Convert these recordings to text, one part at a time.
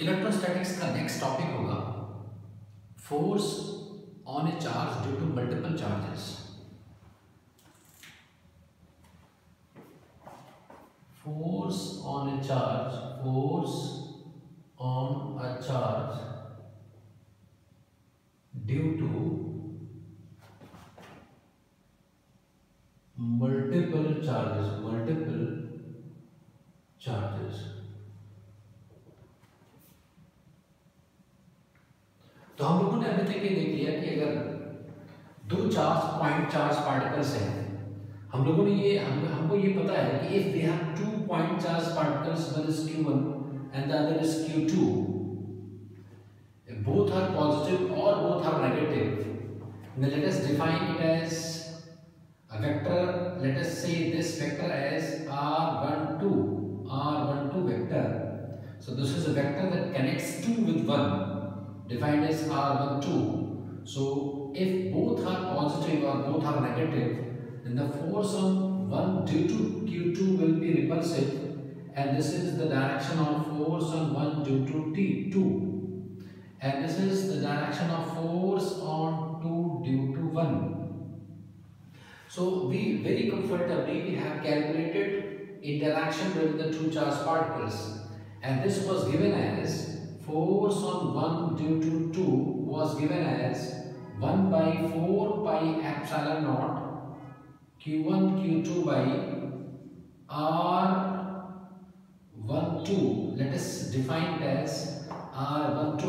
Electrostatics का next topic होगा। Force on a charge due to multiple charges force on a charge force on a charge due to multiple charges multiple charges तो हम लोगों ने अभी तक ये देख लिया कि अगर दो चार्ज पॉइंट चार्ज पार्टिकल्स हैं हम लोगों ने ये हम हमको ये पता है कि if we have two point charge particles one is q1 and the other is q2 if both are positive or both are negative then let us define it as a vector let us say this vector as r12 r12 vector so this is a vector that connects 2 with 1 defined as r12 so if both are positive or both are negative then the force on 1 due to q2 will be repulsive and this is the direction of force on 1 due to t2 and this is the direction of force on 2 due to 1 so we very comfortably we have calculated interaction between the two charged particles and this was given as force on 1 due to 2 was given as 1 by 4 pi epsilon naught q1 q2 by r12 let us define it as r12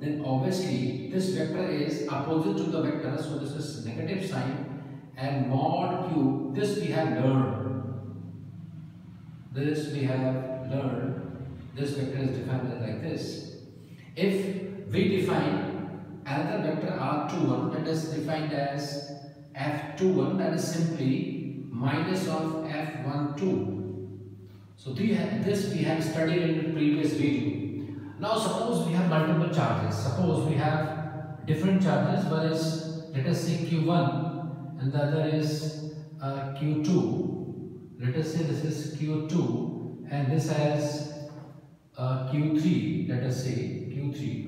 then obviously this vector is opposite to the vector so this is negative sign and mod q. This we have learned. This we have learned. This vector is defined like this. If we define another vector r21 that is defined as f21 that is simply minus of f12 so this we have studied in the previous video. Now suppose we have multiple charges. Suppose we have different charges. One is let us say q1 and the other is uh, q2 let us say this is q2 and this has uh, q3 let us say q3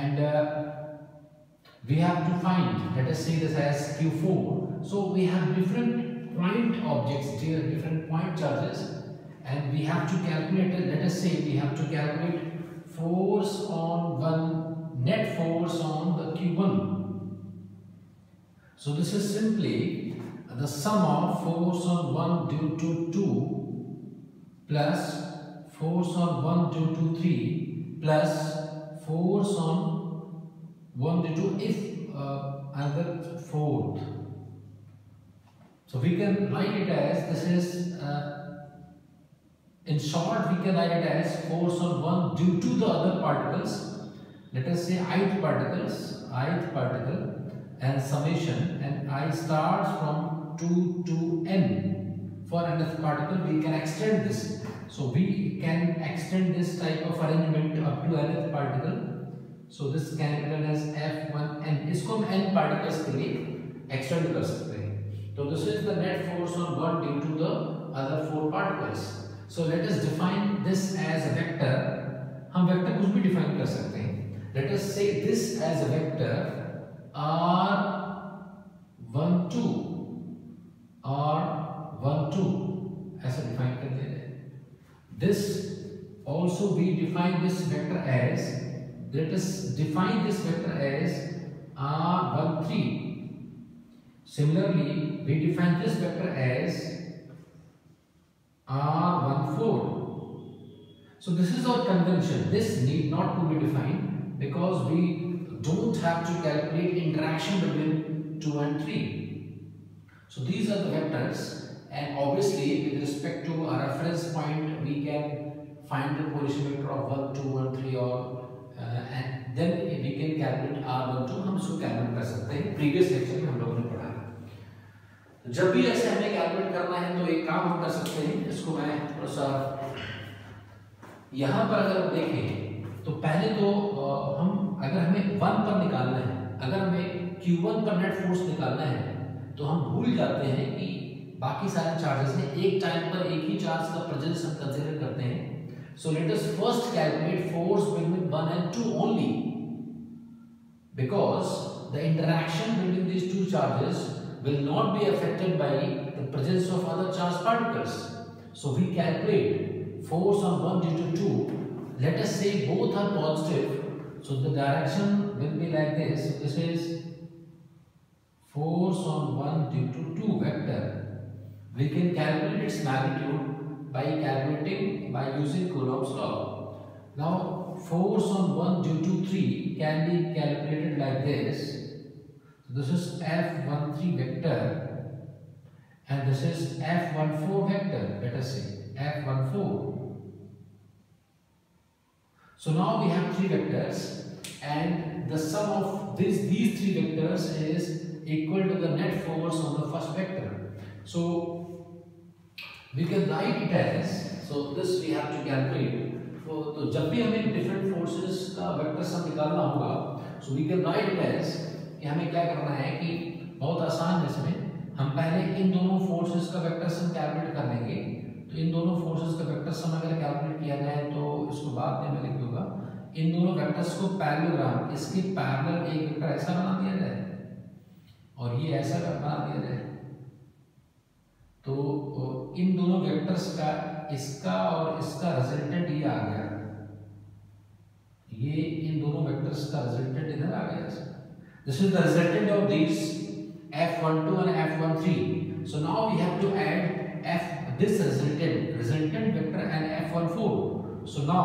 and uh, we have to find let us say this as q4 so we have different point objects here different point charges. And we have to calculate let us say we have to calculate force on one net force on the q1 so this is simply the sum of force on 1 due to 2 plus force on 1 due to 3 plus force on 1 due to if uh, another fourth. So we can write it as this is uh, in short we can write it as force on 1 due to the other particles. Let us say ith particles, ith particle and summation and i starts from 2 to n. For nth particle we can extend this. So we can extend this type of arrangement to nth particle. So this can as f1n इसको हम n particles के लिए extend कर सकते हैं। तो this is the net force on one due to the other four particles so let us define this as a vector हम vector कुछ भी डिफाइन कर सकते हैं। लेट अस से this as a vector r12 r12 ऐसा define कर दिया जाए। This also we define this vector as let us define this vector as r13 similarly we define this vector as r14 so this is our convention. This need not to be defined because we don't have to calculate interaction between 2 and 3 so these are the vectors and obviously with respect to a reference point we can find the position vector of 1 2 1 3 or then we can calculate R one two हम इसको calculate कर सकते हैं। Previous lecture में हम लोगों ने पढ़ा। है जब भी ऐसे हमें कैलकुलेट करना है तो एक काम हम कर सकते हैं, इसको मैं थोड़ा सा यहाँ पर अगर देखें तो पहले तो हम, अगर हमें वन पर निकालना है, अगर हमें Q1 पर नेट फोर्स निकालना है तो हम भूल जाते हैं कि बाकी सारे चार्जेस हैं, एक टाइम पर एक ही चार्ज का प्रेजेंस हम कंसीडर करते हैं। So let us first calculate force between 1 and 2 only because the interaction between these two charges will not be affected by the presence of other charged particles. So we calculate force on 1 due to 2. Let us say both are positive. So the direction will be like this. This is force on 1 due to 2 vector. We can calculate its magnitude by calculating by using Coulomb's law. Now force on 1 due to 3 can be calculated like this. So this is F13 vector and this is F14 vector let us say F14. So now we have three vectors and the sum of these, these three vectors is equal to the net force on the first vector. So we can write it as so this we have to calculate. तो जब भी हमें different forces का vector sum निकालना होगा so we can write it as कि हमें क्या करना है कि बहुत आसान है इसमें, हम पहले इन दोनों फोर्सेस का वेक्टर सम कैलकुलेट कर लेंगे। तो इन दोनों फोर्सेस का वेक्टर सम अगर कैलकुलेट किया जाए तो इसको बाद में मैं लिख दूँगा। इन दोनों वेक्टर्स को पैरेललोग्राम इसके पैरेलल एक वेक्टर ऐसा बना दिया जाए। और ये ऐसा बना दिया जाए। तो इन दोनों वेक्टर्स का इसका और इसका रिजल्टेंट ये आ गया। ये इन दोनों वेक्टर्स का रिजल्टेंट इधर आ गया। This is the resultant of this f12 and f13 so now we have to add f, this resultant resultant vector and f14 so now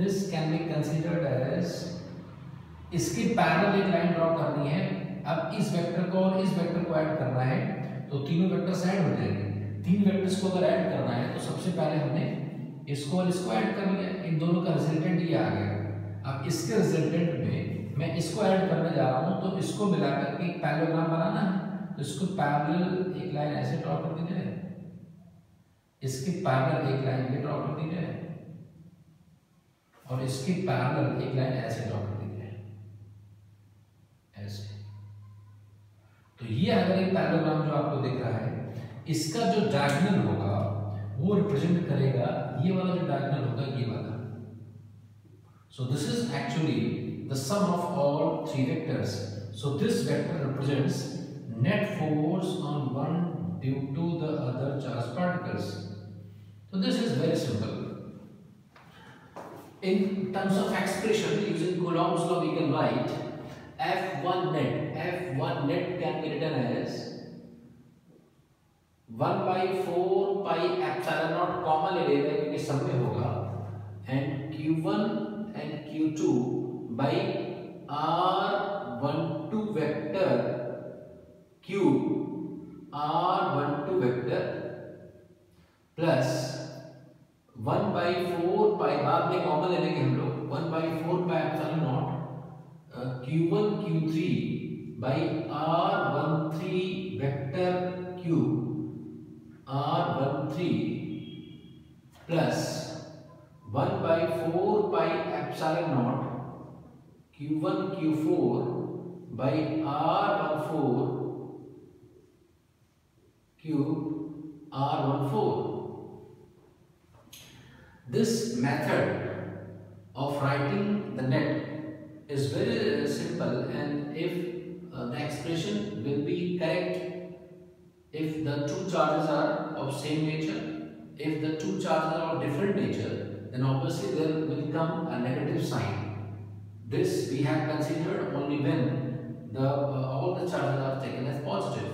this can be considered as, इसके parallel line draw करनी है। अब इस vector को और इस vector को add करना है। तो तीनों वेक्टर्स ऐड हो जाएँगे। तीन वेक्टर्स को अगर ऐड करना है तो सबसे पहले हमने इसको और इसको ऐड कर लिया। इन दोनों का रिजल्टेंट ये आ गया। अब इसके रिजल्टेंट में मैं इसको ऐड करने जा रहा हूँ तो इसको मिलाकर के एक पैरेललोग्राम बनाना है। तो इसको पैरेलल एक लाइन ऐसे ड्रॉ कर दी जाए इसके पैरेलल एक लाइन ये ड्रॉ कर दी जाए और इसके पैरेलल एक लाइन ऐसे ड्रॉ कर तो ये अगर एक पैराग्राम जो आपको दिख रहा है इसका जो डायगोनल होगा वो रिप्रेजेंट करेगा ये वाला जो डायगोनल होगा ये वाला so this is actually the sum of all three vectors so this vector represents net force on one due to the other charged particles. So this is very simple. In terms of expression using Coulomb's law we can write one net F one net can be written as one by four by F naught common ले लेते हैं, क्योंकि सब में होगा। And Q one and Q two by R one two vector Q R one two vector plus one by four by बाद में common ले लेंगे हम लोग। One by four by F naught Uh, q1 q3 by r13 vector q r13 plus 1 by 4 pi epsilon naught. Q1 q4 by r14 q r14 this method of writing the net is very simple. And if uh, the expression will be correct if the two charges are of same nature if the two charges are of different nature then obviously there will come a negative sign. This we have considered only when the uh, all the charges are taken as positive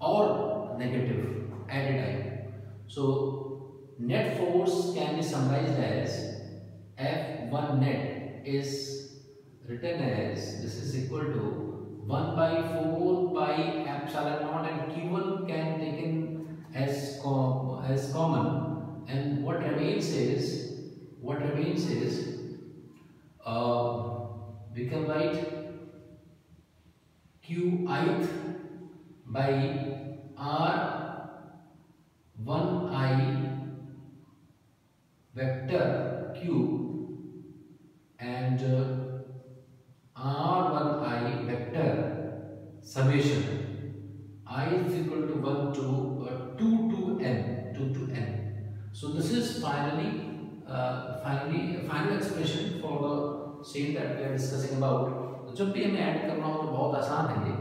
or negative at a time so net force can be summarized as f1 net is written as this is equal to 1 by 4 pi epsilon naught and q1 can taken as com as common. And what remains is what remains is uh, we can write q ith by r 1 i vector q and uh, summation. I is equal to 1 to uh, 2 to n 2 to n. So this is finally uh, finally final expression for the same that we are discussing about. तो जब भी हमें add करना हो तो बहुत आसान है ये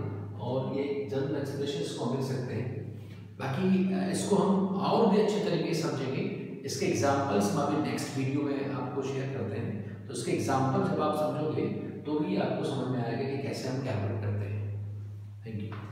और ये जनरल एक्सप्रेशन इसको हम लिख सकते हैं। बाकी uh, इसको हम और भी अच्छे तरीके से समझेंगे। इसके एग्जाम्पल्स हम अभी नेक्स्ट वीडियो में आपको शेयर करते हैं। तो इसके एग्ज़ाम्पल जब आप समझोगे तो भी आपको समझ में आएगा कि कैसे हम कैलकुलेट Thank you.